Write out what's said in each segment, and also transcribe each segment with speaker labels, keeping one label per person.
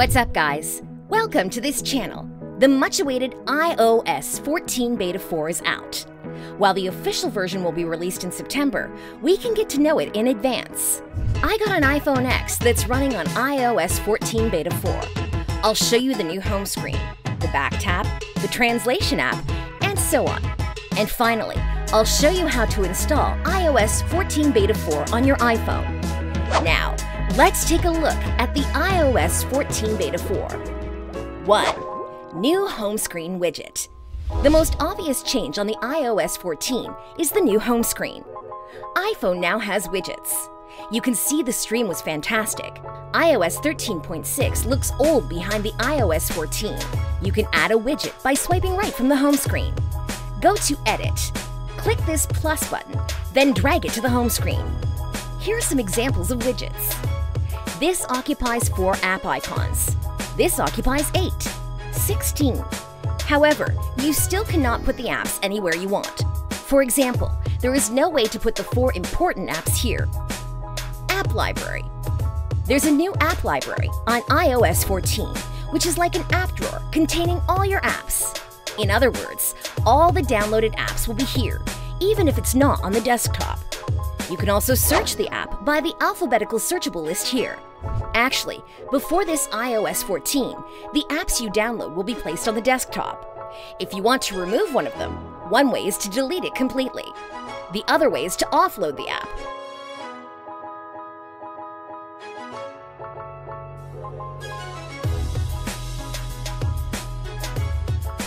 Speaker 1: What's up, guys? Welcome to this channel. The much awaited iOS 14 Beta 4 is out. While the official version will be released in September, we can get to know it in advance. I got an iPhone X that's running on iOS 14 Beta 4. I'll show you the new home screen, the back tap, the translation app, and so on. And finally, I'll show you how to install iOS 14 Beta 4 on your iPhone. Now, let's take a look at the iOS 14 Beta 4. 1. New home screen widget. The most obvious change on the iOS 14 is the new home screen. iPhone now has widgets. You can see the stream was fantastic. iOS 13.6 looks old behind the iOS 14. You can add a widget by swiping right from the home screen. Go to Edit. Click this plus button, then drag it to the home screen. Here are some examples of widgets. This occupies 4 app icons. This occupies 8, 16. However, you still cannot put the apps anywhere you want. For example, there is no way to put the four important apps here. App Library. There's a new app library on iOS 14, which is like an app drawer containing all your apps. In other words, all the downloaded apps will be here, even if it's not on the desktop. You can also search the app by the alphabetical searchable list here. Actually, before this iOS 14, the apps you download will be placed on the desktop. If you want to remove one of them, one way is to delete it completely. The other way is to offload the app.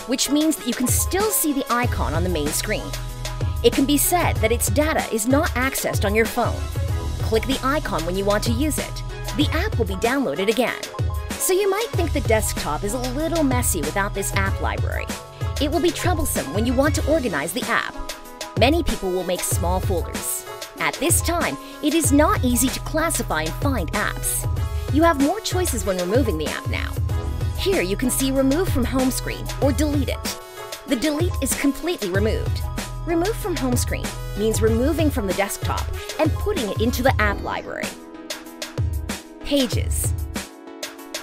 Speaker 1: Which means that you can still see the icon on the main screen. It can be said that its data is not accessed on your phone. Click the icon when you want to use it. The app will be downloaded again. So you might think the desktop is a little messy without this app library. It will be troublesome when you want to organize the app. Many people will make small folders. At this time, it is not easy to classify and find apps. You have more choices when removing the app now. Here you can see remove from home screen or delete it. The delete is completely removed. Remove from home screen means removing from the desktop and putting it into the app library. Pages.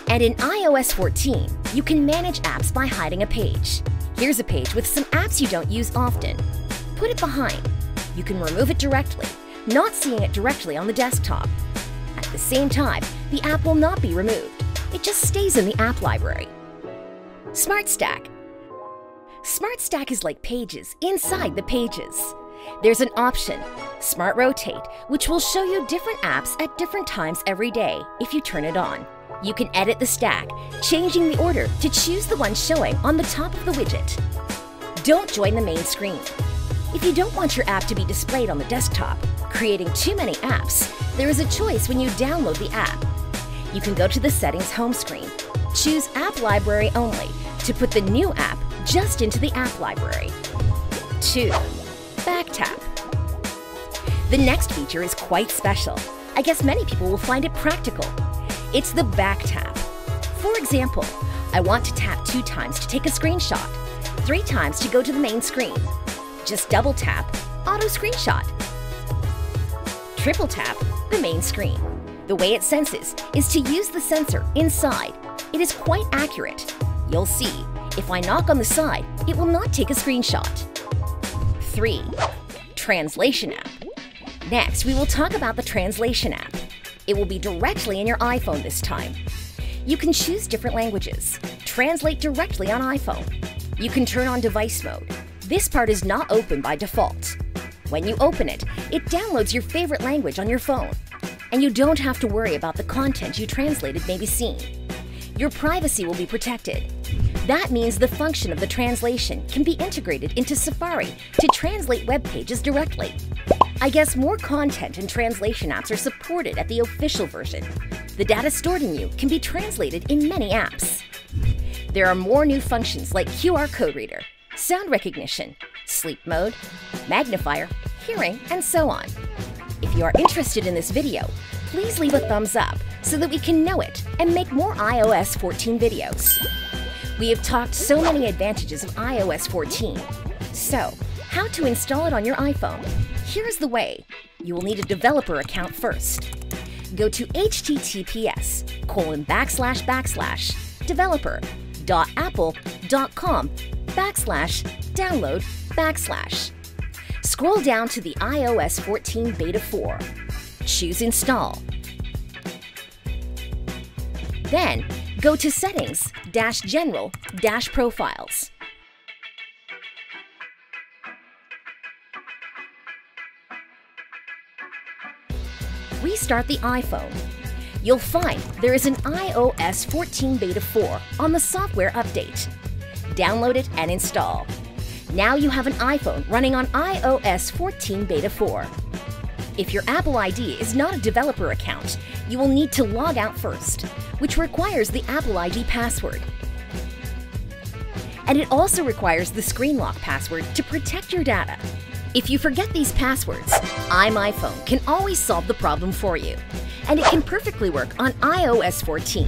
Speaker 1: And in iOS 14, you can manage apps by hiding a page. Here's a page with some apps you don't use often. Put it behind. You can remove it directly, not seeing it directly on the desktop. At the same time, the app will not be removed. It just stays in the app library. Smart Stack. Smart Stack is like Pages inside the Pages. There's an option, Smart Rotate, which will show you different apps at different times every day if you turn it on. You can edit the stack, changing the order to choose the one showing on the top of the widget. Don't join the main screen. If you don't want your app to be displayed on the desktop, creating too many apps, there is a choice when you download the app. You can go to the Settings home screen, choose App Library only to put the new app just into the app library. 2. Back tap. The next feature is quite special. I guess many people will find it practical. It's the back tap. For example, I want to tap two times to take a screenshot, three times to go to the main screen. Just double tap, auto screenshot. Triple tap, the main screen. The way it senses is to use the sensor inside. It is quite accurate. You'll see, if I knock on the side, it will not take a screenshot. 3. Translation app. Next, we will talk about the translation app. It will be directly in your iPhone this time. You can choose different languages. Translate directly on iPhone. You can turn on device mode. This part is not open by default. When you open it, it downloads your favorite language on your phone. And you don't have to worry about the content you translated may be seen. Your privacy will be protected. That means the function of the translation can be integrated into Safari to translate web pages directly. I guess more content and translation apps are supported at the official version. The data stored in you can be translated in many apps. There are more new functions like QR code reader, sound recognition, sleep mode, magnifier, hearing, and so on. If you are interested in this video, please leave a thumbs up so that we can know it and make more iOS 14 videos. We have talked so many advantages of iOS 14. So, how to install it on your iPhone? Here's the way. You will need a developer account first. go to https colon backslash backslash developer.apple.com backslash download backslash. Scroll down to the iOS 14 Beta 4. Choose Install. Then, go to Settings, Dash General, Dash Profiles. Restart the iPhone. You'll find there is an iOS 14 Beta 4 on the software update. Download it and install. Now you have an iPhone running on iOS 14 Beta 4. If your Apple ID is not a developer account, you will need to log out first, which requires the Apple ID password. And it also requires the screen lock password to protect your data. If you forget these passwords, iMyFone can always solve the problem for you, and it can perfectly work on iOS 14.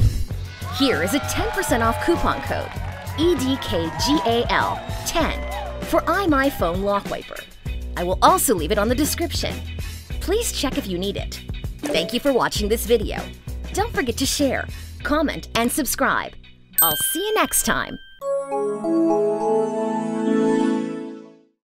Speaker 1: Here is a 10% off coupon code, EDKGAL10, for iMyFone Lock Wiper. I will also leave it on the description. Please check if you need it. Thank you for watching this video. Don't forget to share, comment, and subscribe. I'll see you next time.